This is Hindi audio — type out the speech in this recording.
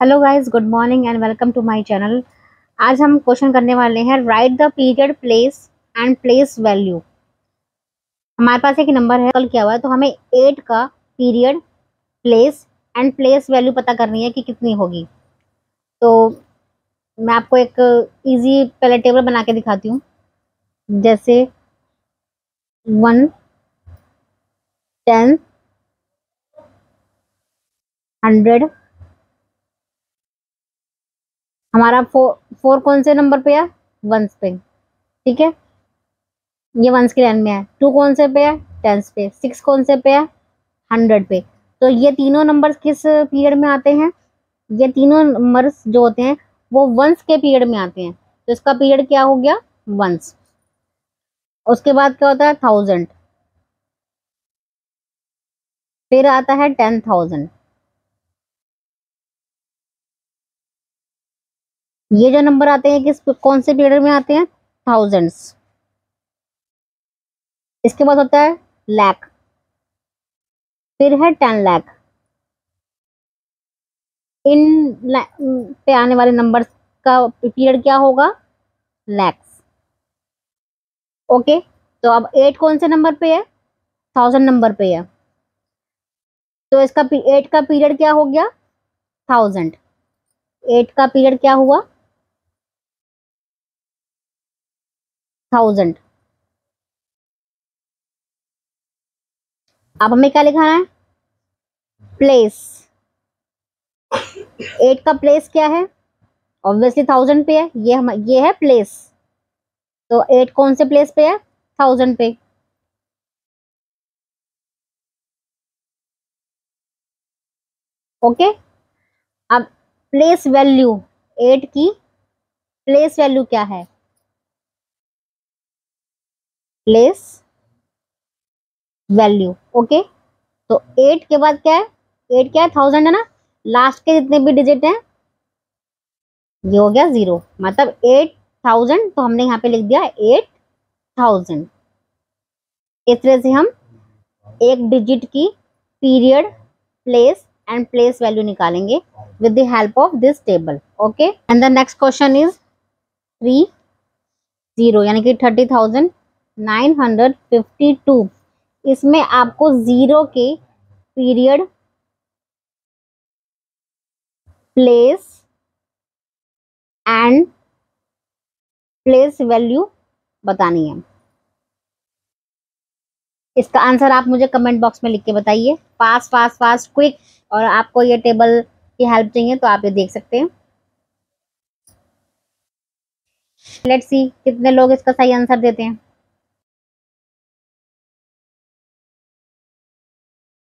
Hello guys good morning and welcome to my channel आज हम क्वेश्चन करने वाले हैं right the period place and place value हमारे पास एक नंबर है, कल क्या हुआ है तो हमें एट का period place and place value पता करनी है कि कितनी होगी. तो मैं आपको एक इजी पहले टेबल बना के दिखाती हूँ. जैसे वन टेन हंड्रेड हमारा फोर फोर कौन से नंबर पे है? वंस पे। ठीक है? ये वंस की लाइन में है। टू कौन से पे है? टेंस पे। सिक्स कौन से पे है? हंड्रेड पे। तो ये तीनों नंबर्स किस पीरियड में आते हैं? ये तीनों नंबर्स जो होते हैं, वो वंस के पीरियड में आते हैं। तो इसका पीरियड क्या हो गया? वंस उसके बाद क्या होता है? थाउज़ेंड फिर आता है टेन थाउज़ेंड। ये जो नंबर आते हैं, किस कौन से पीरियड में आते हैं? थाउजेंड्स। इसके बाद होता है लैख। फिर है टेन लैख। इन पे आने वाले नंबर का पीरियड क्या होगा? लैक्स ओके तो अब एट कौन से नंबर पे है? थाउज़ेंड नंबर पे है। तो इसका एट का पीरियड क्या हो गया? थाउज़ेंड एट का पीरियड क्या हुआ? थाउज़ेंड अब हमें क्या लिखाना है? प्लेस एट का प्लेस क्या है? ऑब्वियसली थाउज़ेंड पे है। ये हम, ये है प्लेस तो एट कौन से प्लेस पे है? थाउज़ेंड पे. ओके? अब प्लेस वैल्यू एट की प्लेस वैल्यू क्या है? Place value okay? तो एट के बाद क्या है? एट क्या है? थाउज़ेंड है ना? लास्ट के जितने भी डिजिट हैं, ये हो गया ज़ीरो मतलब एट थाउज़ेंड तो हमने यहाँ पे लिख दिया एट थाउज़ेंड इस तरह से हम एक डिजिट की period place and place value निकालेंगे with the help of this table okay and the next question is three zero यानी कि thirty thousand nine hundred fifty two इसमें आपको ज़ीरो के period place and place value बतानी है। इसका आंसर आप मुझे कमेंट बॉक्स में लिख के बताइए। फास्ट फास्ट फास्ट क्विक और आपको ये टेबल की हेल्प चाहिए तो आप ये देख सकते हैं। लेट्स सी कितने लोग इसका सही आंसर देते हैं।